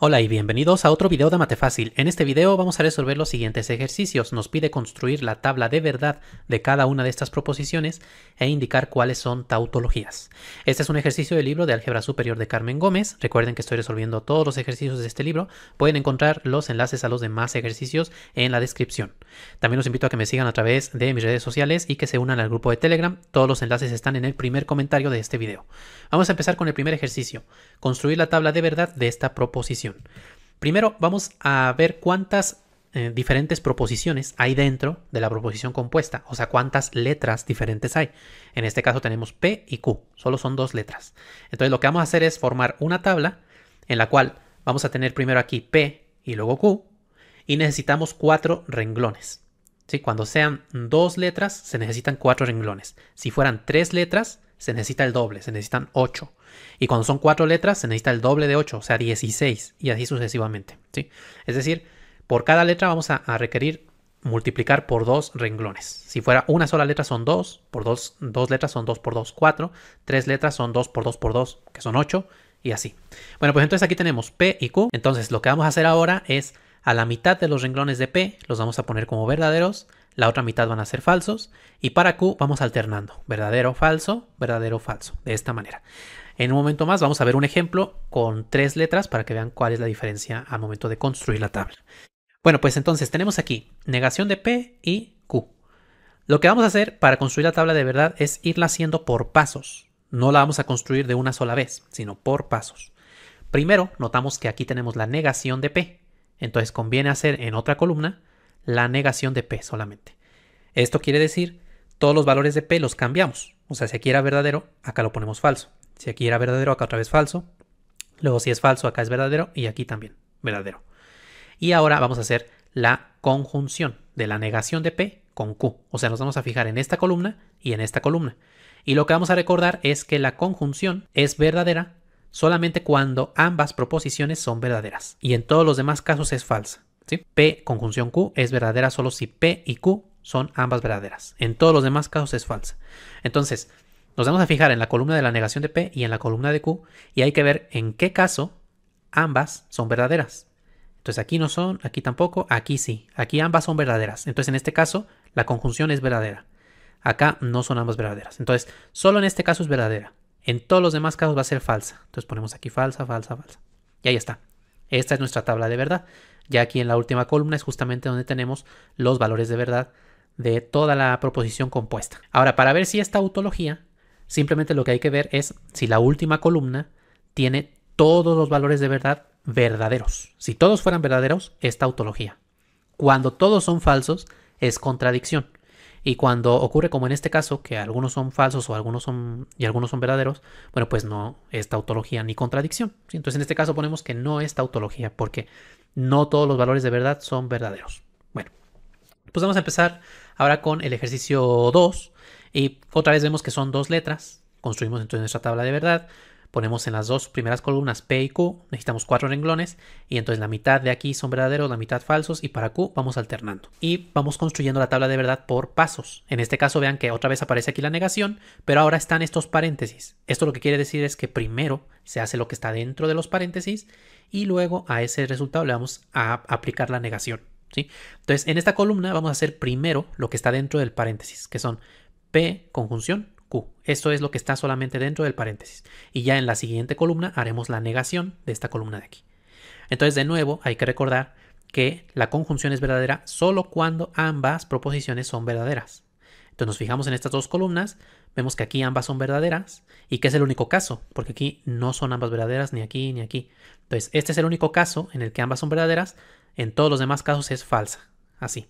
Hola y bienvenidos a otro video de Mate Fácil. En este video vamos a resolver los siguientes ejercicios. Nos pide construir la tabla de verdad de cada una de estas proposiciones e indicar cuáles son tautologías. Este es un ejercicio del libro de Álgebra Superior de Carmen Gómez. Recuerden que estoy resolviendo todos los ejercicios de este libro. Pueden encontrar los enlaces a los demás ejercicios en la descripción. También los invito a que me sigan a través de mis redes sociales y que se unan al grupo de Telegram. Todos los enlaces están en el primer comentario de este video. Vamos a empezar con el primer ejercicio. Construir la tabla de verdad de esta proposición. Primero vamos a ver cuántas eh, diferentes proposiciones hay dentro de la proposición compuesta, o sea, cuántas letras diferentes hay. En este caso tenemos P y Q, solo son dos letras. Entonces lo que vamos a hacer es formar una tabla en la cual vamos a tener primero aquí P y luego Q y necesitamos cuatro renglones. ¿Sí? Cuando sean dos letras se necesitan cuatro renglones. Si fueran tres letras se necesita el doble, se necesitan 8. Y cuando son 4 letras, se necesita el doble de 8, o sea, 16, y así sucesivamente. ¿sí? Es decir, por cada letra vamos a, requerir multiplicar por dos renglones. Si fuera una sola letra son 2, por dos, dos letras son 2 por 2, 4, tres letras son 2 por 2 por 2, que son 8, y así. Bueno, pues entonces aquí tenemos P y Q. Entonces lo que vamos a hacer ahora es a la mitad de los renglones de P los vamos a poner como verdaderos la otra mitad van a ser falsos y para Q vamos alternando, verdadero, falso, verdadero, falso, de esta manera. En un momento más vamos a ver un ejemplo con tres letras para que vean cuál es la diferencia al momento de construir la tabla. Bueno, pues entonces tenemos aquí negación de P y Q. Lo que vamos a hacer para construir la tabla de verdad es irla haciendo por pasos. No la vamos a construir de una sola vez, sino por pasos. Primero, notamos que aquí tenemos la negación de P. Entonces conviene hacer en otra columna la negación de P solamente. Esto quiere decir, todos los valores de P los cambiamos. O sea, si aquí era verdadero, acá lo ponemos falso. Si aquí era verdadero, acá otra vez falso. Luego si es falso, acá es verdadero y aquí también verdadero. Y ahora vamos a hacer la conjunción de la negación de P con Q. O sea, nos vamos a fijar en esta columna y en esta columna. Y lo que vamos a recordar es que la conjunción es verdadera solamente cuando ambas proposiciones son verdaderas. Y en todos los demás casos es falsa. P conjunción Q es verdadera solo si P y Q son ambas verdaderas. En todos los demás casos es falsa. Entonces, nos vamos a fijar en la columna de la negación de P y en la columna de Q y hay que ver en qué caso ambas son verdaderas. Entonces aquí no son, aquí tampoco, aquí sí. Aquí ambas son verdaderas. Entonces en este caso la conjunción es verdadera. Acá no son ambas verdaderas. Entonces solo en este caso es verdadera. En todos los demás casos va a ser falsa. Entonces ponemos aquí falsa, falsa, falsa. Y ahí está. Esta es nuestra tabla de verdad. Ya aquí en la última columna es justamente donde tenemos los valores de verdad de toda la proposición compuesta. Ahora, para ver si esta tautología, simplemente lo que hay que ver es si la última columna tiene todos los valores de verdad verdaderos. Si todos fueran verdaderos, es tautología. Cuando todos son falsos, es contradicción. Y cuando ocurre como en este caso, que algunos son falsos o algunos son y algunos son verdaderos, bueno, pues no es tautología ni contradicción. Entonces en este caso ponemos que no es tautología porque no todos los valores de verdad son verdaderos. Bueno, pues vamos a empezar ahora con el ejercicio 2 y otra vez vemos que son dos letras. Construimos entonces nuestra tabla de verdad ponemos en las dos primeras columnas P y Q, necesitamos cuatro renglones y entonces la mitad de aquí son verdaderos, la mitad falsos y para Q vamos alternando. Y vamos construyendo la tabla de verdad por pasos. En este caso vean que otra vez aparece aquí la negación, pero ahora están estos paréntesis. Esto lo que quiere decir es que primero se hace lo que está dentro de los paréntesis y luego a ese resultado le vamos a aplicar la negación. ¿sí? Entonces en esta columna vamos a hacer primero lo que está dentro del paréntesis, que son P conjunción Q. Esto es lo que está solamente dentro del paréntesis. Y ya en la siguiente columna haremos la negación de esta columna de aquí. Entonces, de nuevo, hay que recordar que la conjunción es verdadera solo cuando ambas proposiciones son verdaderas. Entonces nos fijamos en estas dos columnas, vemos que aquí ambas son verdaderas y que es el único caso, porque aquí no son ambas verdaderas ni aquí ni aquí. Entonces este es el único caso en el que ambas son verdaderas, en todos los demás casos es falsa así.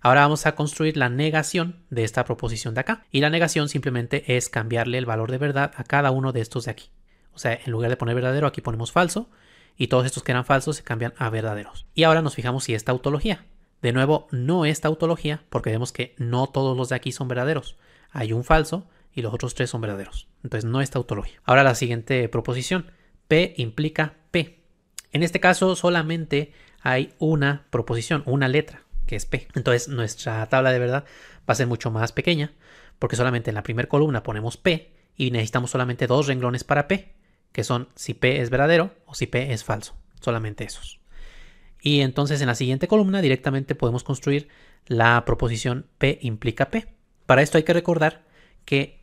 Ahora vamos a construir la negación de esta proposición de acá. Y la negación simplemente es cambiarle el valor de verdad a cada uno de estos de aquí. O sea, en lugar de poner verdadero, aquí ponemos falso. Y todos estos que eran falsos se cambian a verdaderos. Y ahora nos fijamos si es tautología. De nuevo, no es tautología porque vemos que no todos los de aquí son verdaderos. Hay un falso y los otros tres son verdaderos. Entonces no es tautología. Ahora la siguiente proposición. P implica P. En este caso solamente hay una proposición, una letra que es P. Entonces nuestra tabla de verdad va a ser mucho más pequeña porque solamente en la primera columna ponemos P y necesitamos solamente dos renglones para P, que son si P es verdadero o si P es falso. solamente esos. Y entonces en la siguiente columna directamente podemos construir la proposición P implica P. Para esto hay que recordar que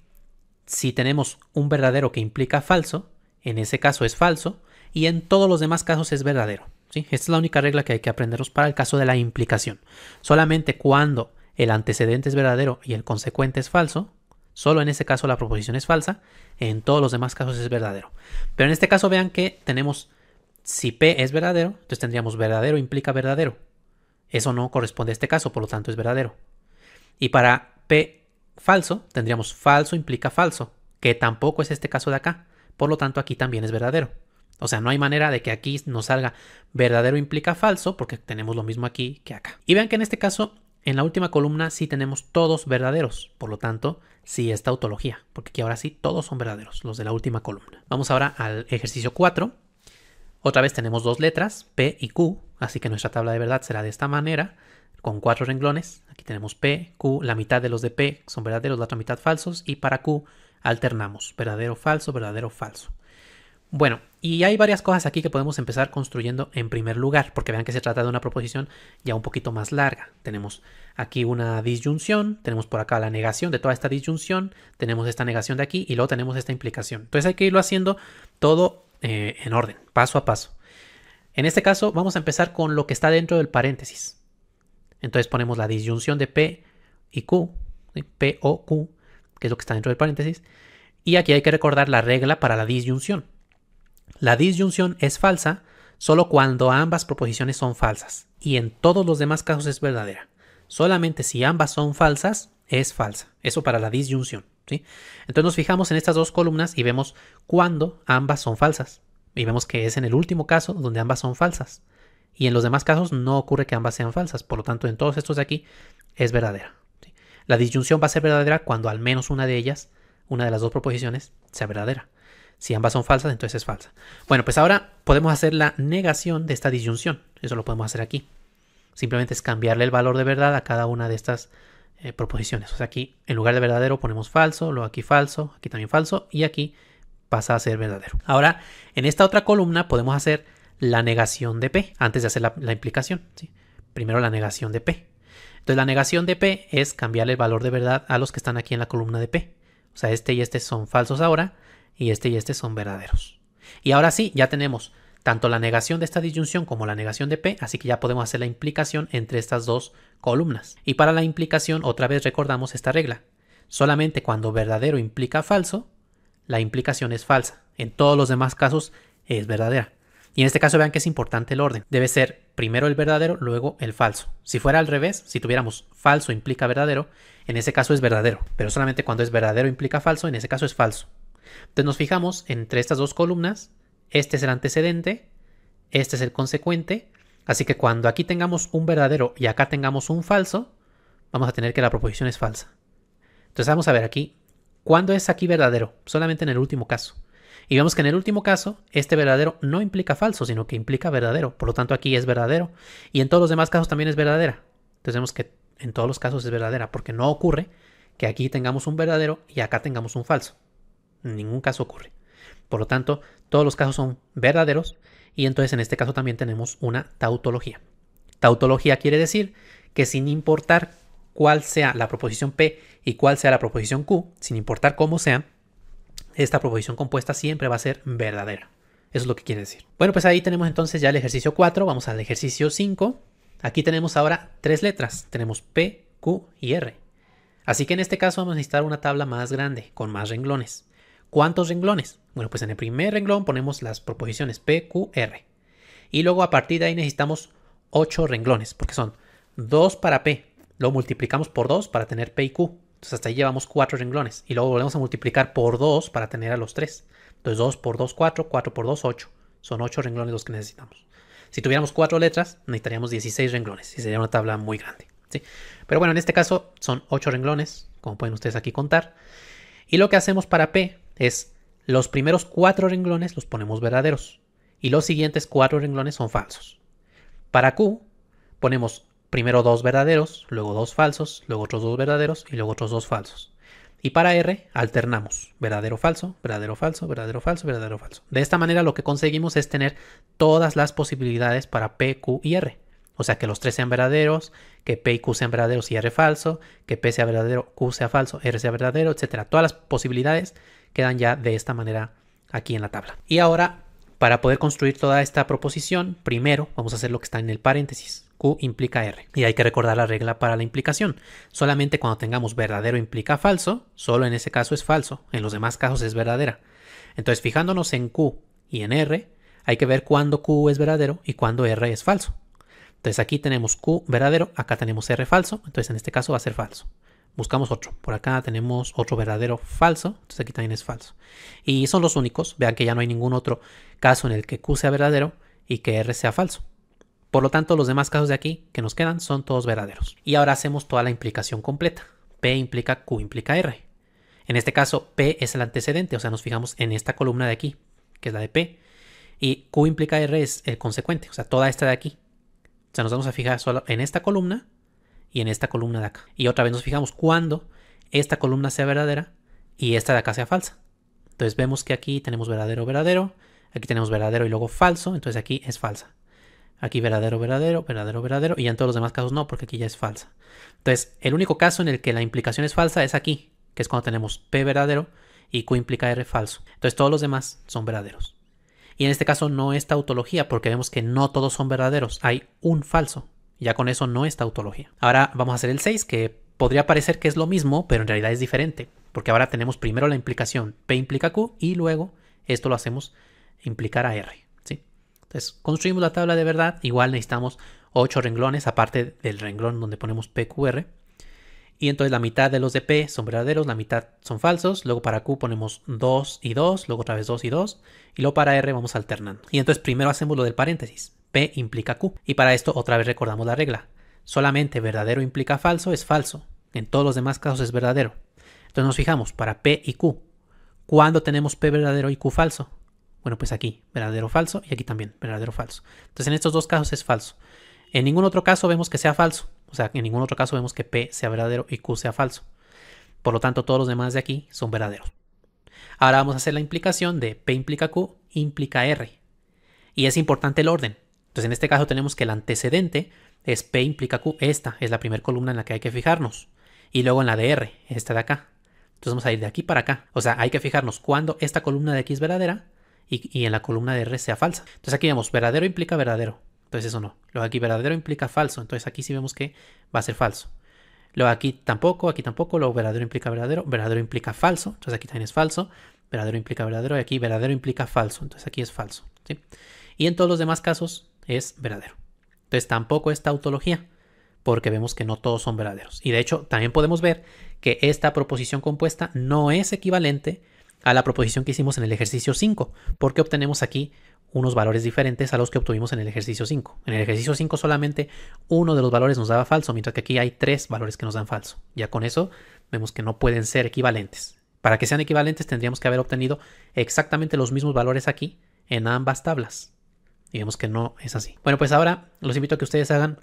si tenemos un verdadero que implica falso, en ese caso es falso, y en todos los demás casos es verdadero. Esta es la única regla que hay que aprenderos para el caso de la implicación. Solamente cuando el antecedente es verdadero y el consecuente es falso, solo en ese caso la proposición es falsa, en todos los demás casos es verdadero. Pero en este caso vean que tenemos, si P es verdadero, entonces tendríamos verdadero implica verdadero. Eso no corresponde a este caso, por lo tanto es verdadero. Y para P falso, tendríamos falso implica falso, que tampoco es este caso de acá. Por lo tanto, aquí también es verdadero. O sea, no hay manera de que aquí nos salga verdadero implica falso, porque tenemos lo mismo aquí que acá. Y vean que en este caso, en la última columna sí tenemos todos verdaderos. Por lo tanto, sí es tautología, porque aquí ahora sí todos son verdaderos, los de la última columna. Vamos ahora al ejercicio 4. Otra vez tenemos dos letras, P y Q, así que nuestra tabla de verdad será de esta manera, con cuatro renglones. Aquí tenemos P, Q, la mitad de los de P son verdaderos, la otra mitad falsos, y para Q alternamos verdadero, falso, verdadero, falso. Bueno, y hay varias cosas aquí que podemos empezar construyendo en primer lugar, porque vean que se trata de una proposición ya un poquito más larga. Tenemos aquí una disyunción, tenemos por acá la negación de toda esta disyunción, tenemos esta negación de aquí y luego tenemos esta implicación. Entonces hay que irlo haciendo todo eh, en orden, paso a paso. En este caso vamos a empezar con lo que está dentro del paréntesis. Entonces ponemos la disyunción de P y Q, P o Q, que es lo que está dentro del paréntesis. Y aquí hay que recordar la regla para la disyunción. La disyunción es falsa solo cuando ambas proposiciones son falsas y en todos los demás casos es verdadera. Solamente si ambas son falsas es falsa. Eso para la disyunción. ¿sí? Entonces nos fijamos en estas dos columnas y vemos cuando ambas son falsas. Y vemos que es en el último caso donde ambas son falsas. Y en los demás casos no ocurre que ambas sean falsas. Por lo tanto, en todos estos de aquí es verdadera. La disyunción va a ser verdadera cuando al menos una de ellas, una de las dos proposiciones, sea verdadera. Si ambas son falsas, entonces es falsa. Bueno, pues ahora podemos hacer la negación de esta disyunción. Eso lo podemos hacer aquí. Simplemente es cambiarle el valor de verdad a cada una de estas eh, proposiciones. O sea, aquí en lugar de verdadero ponemos falso, luego aquí falso, aquí también falso y aquí pasa a ser verdadero. Ahora, en esta otra columna podemos hacer la negación de P antes de hacer la, implicación. Primero la negación de P. Entonces la negación de P es cambiarle el valor de verdad a los que están aquí en la columna de P. O sea, este y este son falsos ahora y este y este son verdaderos. Y ahora sí, ya tenemos tanto la negación de esta disyunción como la negación de P, así que ya podemos hacer la implicación entre estas dos columnas. Y para la implicación, otra vez recordamos esta regla. Solamente cuando verdadero implica falso, la implicación es falsa. En todos los demás casos es verdadera. Y en este caso vean que es importante el orden. Debe ser primero el verdadero, luego el falso. Si fuera al revés, si tuviéramos falso implica verdadero, en ese caso es verdadero. Pero solamente cuando es verdadero implica falso, en ese caso es falso. Entonces nos fijamos entre estas dos columnas, este es el antecedente, este es el consecuente, así que cuando aquí tengamos un verdadero y acá tengamos un falso, vamos a tener que la proposición es falsa. Entonces vamos a ver aquí, ¿cuándo es aquí verdadero? Solamente en el último caso. Y vemos que en el último caso, este verdadero no implica falso, sino que implica verdadero. Por lo tanto, aquí es verdadero. Y en todos los demás casos también es verdadera. Entonces vemos que en todos los casos es verdadera, porque no ocurre que aquí tengamos un verdadero y acá tengamos un falso. Ningún caso ocurre. Por lo tanto, todos los casos son verdaderos y entonces en este caso también tenemos una tautología. Tautología quiere decir que sin importar cuál sea la proposición P y cuál sea la proposición Q, sin importar cómo sea, esta proposición compuesta siempre va a ser verdadera. Eso es lo que quiere decir. Bueno, pues ahí tenemos entonces ya el ejercicio 4. Vamos al ejercicio 5. Aquí tenemos ahora tres letras. Tenemos P, Q y R. Así que en este caso vamos a necesitar una tabla más grande, con más renglones. ¿Cuántos renglones? Bueno, pues en el primer renglón ponemos las proposiciones P, Q, R. Y luego a partir de ahí necesitamos 8 renglones, porque son 2 para P. Lo multiplicamos por 2 para tener P y Q. Entonces hasta ahí llevamos 4 renglones. Y luego volvemos a multiplicar por 2 para tener a los 3. Entonces 2 por 2, 4, 4 por 2, 8. Son 8 renglones los que necesitamos. Si tuviéramos 4 letras, necesitaríamos 16 renglones. Y sería una tabla muy grande. ¿sí? Pero bueno, en este caso son 8 renglones, como pueden ustedes aquí contar. Y lo que hacemos para P es los primeros cuatro renglones los ponemos verdaderos y los siguientes cuatro renglones son falsos. Para Q ponemos primero dos verdaderos, luego dos falsos, luego otros dos verdaderos y luego otros dos falsos. Y para R alternamos verdadero, falso, verdadero, falso, verdadero, falso, verdadero, falso. De esta manera lo que conseguimos es tener todas las posibilidades para P, Q y R. O sea, que los tres sean verdaderos, que P y Q sean verdaderos y R falso, que P sea verdadero, Q sea falso, R sea verdadero, etc. Todas las posibilidades quedan ya de esta manera aquí en la tabla. Y ahora, para poder construir toda esta proposición, primero vamos a hacer lo que está en el paréntesis. Q implica R. Y hay que recordar la regla para la implicación. Solamente cuando tengamos verdadero implica falso, solo en ese caso es falso. En los demás casos es verdadera. Entonces, fijándonos en Q y en R, hay que ver cuándo Q es verdadero y cuándo R es falso. Entonces aquí tenemos Q verdadero, acá tenemos R falso, entonces en este caso va a ser falso. Buscamos otro, por acá tenemos otro verdadero falso, entonces aquí también es falso. Y son los únicos, vean que ya no hay ningún otro caso en el que Q sea verdadero y que R sea falso. Por lo tanto, los demás casos de aquí que nos quedan son todos verdaderos. Y ahora hacemos toda la implicación completa. P implica Q implica R. En este caso, P es el antecedente, o sea, nos fijamos en esta columna de aquí, que es la de P. Y Q implica R es el consecuente, o sea, toda esta de aquí. O sea, nos vamos a fijar solo en esta columna y en esta columna de acá. Y otra vez nos fijamos cuando esta columna sea verdadera y esta de acá sea falsa. Entonces vemos que aquí tenemos verdadero, verdadero. Aquí tenemos verdadero y luego falso. Entonces aquí es falsa. Aquí verdadero, verdadero, verdadero, verdadero. Y en todos los demás casos no, porque aquí ya es falsa. Entonces, el único caso en el que la implicación es falsa es aquí, que es cuando tenemos P verdadero y Q implica R falso. Entonces todos los demás son verdaderos. Y en este caso no es tautología porque vemos que no todos son verdaderos, hay un falso. Ya con eso no es tautología. Ahora vamos a hacer el 6 que podría parecer que es lo mismo, pero en realidad es diferente. Porque ahora tenemos primero la implicación P implica Q y luego esto lo hacemos implicar a R. ¿sí? Entonces construimos la tabla de verdad. Igual necesitamos 8 renglones aparte del renglón donde ponemos PQR. Y entonces la mitad de los de P son verdaderos, la mitad son falsos. Luego para Q ponemos 2 y 2, luego otra vez 2 y 2. Y luego para R vamos alternando. Y entonces primero hacemos lo del paréntesis. P implica Q. Y para esto otra vez recordamos la regla. Solamente verdadero implica falso es falso. En todos los demás casos es verdadero. Entonces nos fijamos para P y Q. ¿Cuándo tenemos P verdadero y Q falso? Bueno, pues aquí, verdadero falso y aquí también, verdadero falso. Entonces en estos dos casos es falso. En ningún otro caso vemos que sea falso. O sea, en ningún otro caso vemos que P sea verdadero y Q sea falso. Por lo tanto, todos los demás de aquí son verdaderos. Ahora vamos a hacer la implicación de P implica Q implica R. Y es importante el orden. Entonces, en este caso tenemos que el antecedente es P implica Q. Esta es la primera columna en la que hay que fijarnos. Y luego en la de R, esta de acá. Entonces vamos a ir de aquí para acá. O sea, hay que fijarnos cuando esta columna de aquí es verdadera y, y en la columna de R sea falsa. Entonces aquí vemos verdadero implica verdadero. Entonces eso no. Luego aquí verdadero implica falso. Entonces aquí sí vemos que va a ser falso. Luego aquí tampoco, aquí tampoco. Luego verdadero implica verdadero. Verdadero implica falso. Entonces aquí también es falso. Verdadero implica verdadero. Y aquí verdadero implica falso. Entonces aquí es falso. Y en todos los demás casos es verdadero. Entonces tampoco es tautología. Porque vemos que no todos son verdaderos. Y de hecho también podemos ver que esta proposición compuesta no es equivalente a la proposición que hicimos en el ejercicio 5. Porque obtenemos aquí unos valores diferentes a los que obtuvimos en el ejercicio 5. En el ejercicio 5 solamente uno de los valores nos daba falso, mientras que aquí hay tres valores que nos dan falso. Ya con eso vemos que no pueden ser equivalentes. Para que sean equivalentes tendríamos que haber obtenido exactamente los mismos valores aquí en ambas tablas. Y vemos que no es así. Bueno, pues ahora los invito a que ustedes hagan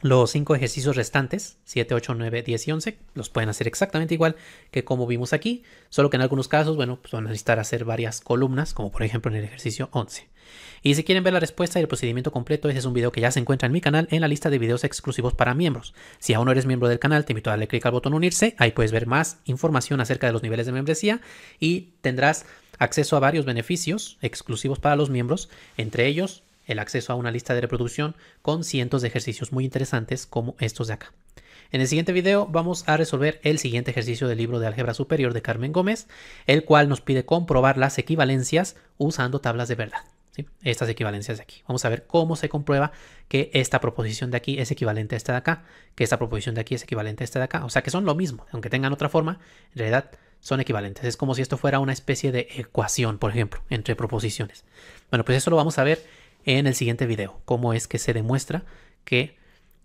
los cinco ejercicios restantes, 7, 8, 9, 10 y 11, los pueden hacer exactamente igual que como vimos aquí, solo que en algunos casos, bueno, pues van a necesitar hacer varias columnas, como por ejemplo en el ejercicio 11. Y si quieren ver la respuesta y el procedimiento completo, ese es un video que ya se encuentra en mi canal en la lista de videos exclusivos para miembros. Si aún no eres miembro del canal, te invito a darle clic al botón unirse, ahí puedes ver más información acerca de los niveles de membresía y tendrás acceso a varios beneficios exclusivos para los miembros, entre ellos el acceso a una lista de reproducción con cientos de ejercicios muy interesantes como estos de acá. En el siguiente video vamos a resolver el siguiente ejercicio del libro de álgebra superior de Carmen Gómez, el cual nos pide comprobar las equivalencias usando tablas de verdad. Estas equivalencias de aquí. Vamos a ver cómo se comprueba que esta proposición de aquí es equivalente a esta de acá, que esta proposición de aquí es equivalente a esta de acá. O sea que son lo mismo, aunque tengan otra forma, en realidad son equivalentes. Es como si esto fuera una especie de ecuación, por ejemplo, entre proposiciones. Bueno, pues eso lo vamos a ver en el siguiente video, cómo es que se demuestra que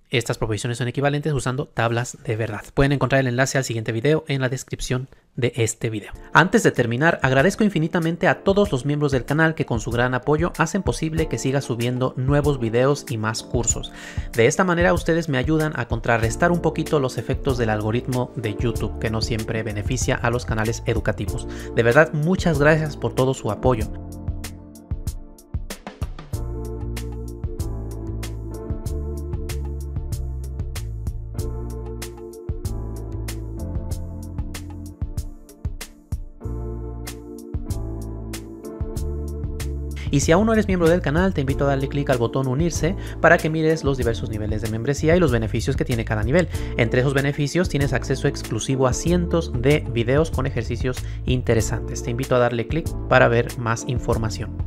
Estas proposiciones son equivalentes usando tablas de verdad. Pueden encontrar el enlace al siguiente video en la descripción de este video. Antes de terminar, agradezco infinitamente a todos los miembros del canal que con su gran apoyo hacen posible que siga subiendo nuevos videos y más cursos. De esta manera ustedes me ayudan a contrarrestar un poquito los efectos del algoritmo de YouTube que no siempre beneficia a los canales educativos. De verdad, muchas gracias por todo su apoyo. Y si aún no eres miembro del canal, te invito a darle clic al botón unirse para que mires los diversos niveles de membresía y los beneficios que tiene cada nivel. Entre esos beneficios tienes acceso exclusivo a cientos de videos con ejercicios interesantes. Te invito a darle clic para ver más información.